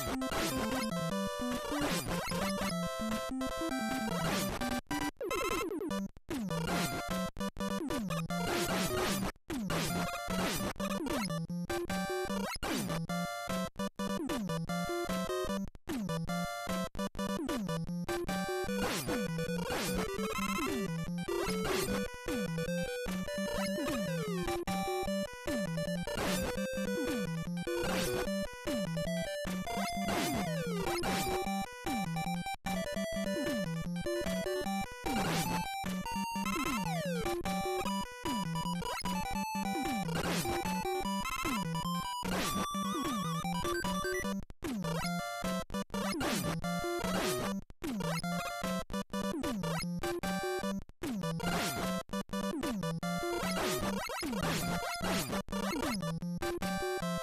you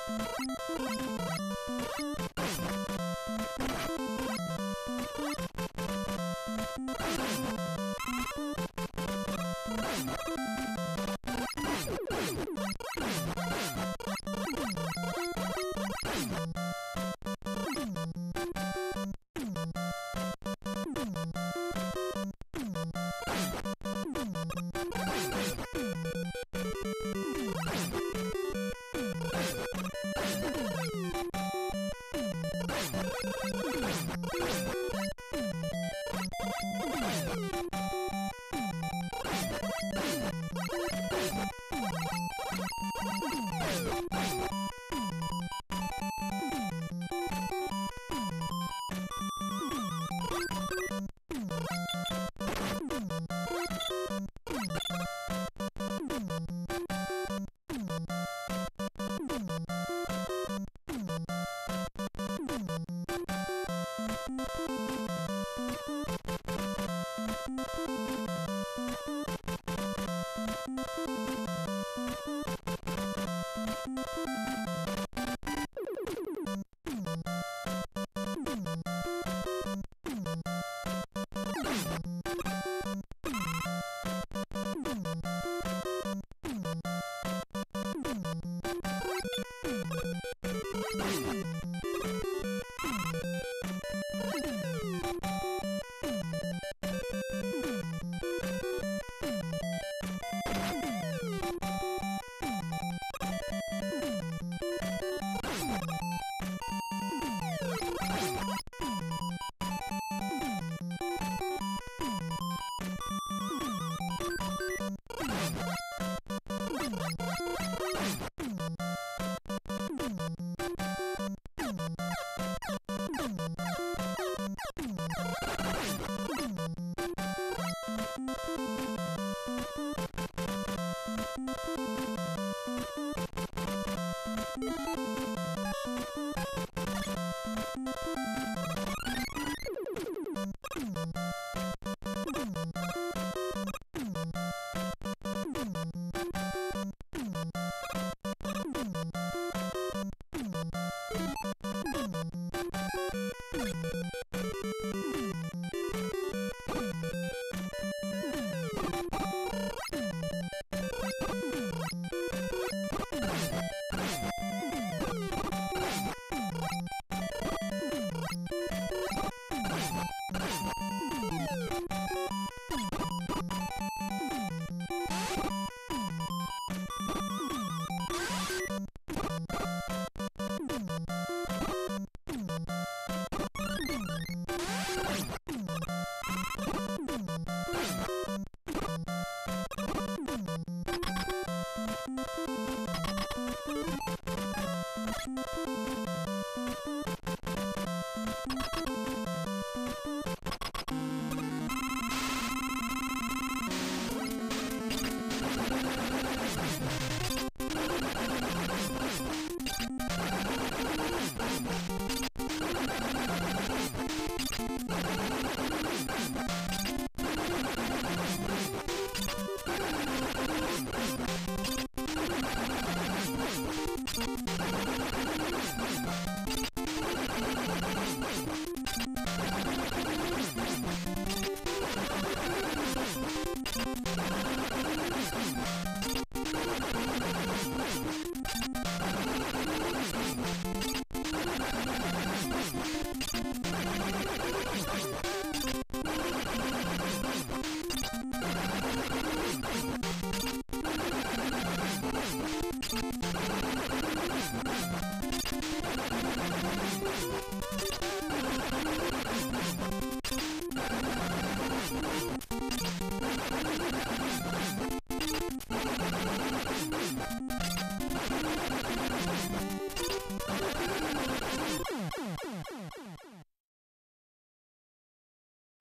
you Let's go.